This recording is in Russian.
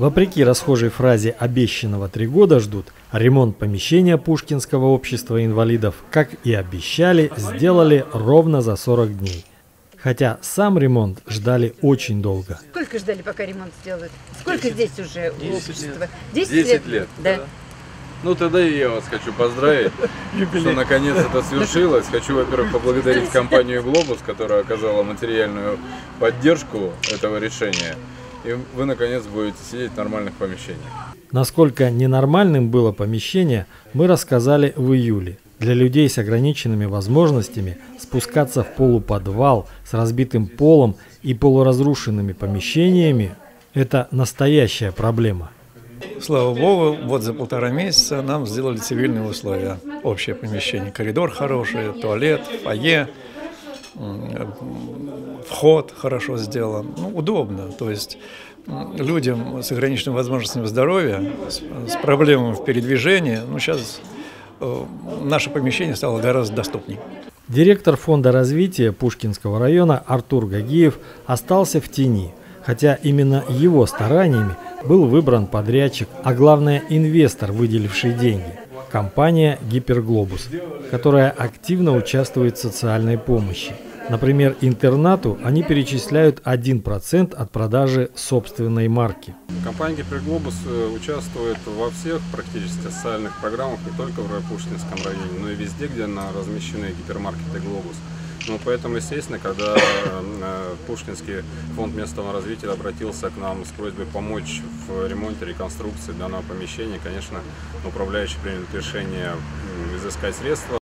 Вопреки расхожей фразе «обещанного три года ждут», ремонт помещения Пушкинского общества инвалидов, как и обещали, сделали ровно за 40 дней. Хотя сам ремонт ждали очень долго. Сколько ждали, пока ремонт сделают? Сколько здесь уже у 10 общества? лет. 10, 10 лет. Да. Ну тогда и я вас хочу поздравить, что наконец это свершилось. Хочу, во-первых, поблагодарить компанию «Глобус», которая оказала материальную поддержку этого решения. И вы наконец будете сидеть в нормальных помещениях. Насколько ненормальным было помещение, мы рассказали в июле. Для людей с ограниченными возможностями спускаться в полуподвал с разбитым полом и полуразрушенными помещениями – это настоящая проблема. Слава богу, вот за полтора месяца нам сделали цивильные условия. Общее помещение, коридор хороший, туалет, фойе, вход хорошо сделан. Ну, удобно. То есть людям с ограниченными возможностями здоровья, с, с проблемами в передвижении, ну, сейчас э, наше помещение стало гораздо доступнее. Директор фонда развития Пушкинского района Артур Гагиев остался в тени, хотя именно его стараниями был выбран подрядчик, а главное инвестор, выделивший деньги – компания «Гиперглобус», которая активно участвует в социальной помощи. Например, интернату они перечисляют 1% от продажи собственной марки. Компания Гиперглобус э, участвует во всех практически социальных программах, не только в Пушкинском районе, но и везде, где размещены гипермаркеты Глобус. Ну, поэтому, естественно, когда э, Пушкинский фонд местного развития обратился к нам с просьбой помочь в ремонте, реконструкции данного помещения, конечно, управляющий принял решение изыскать средства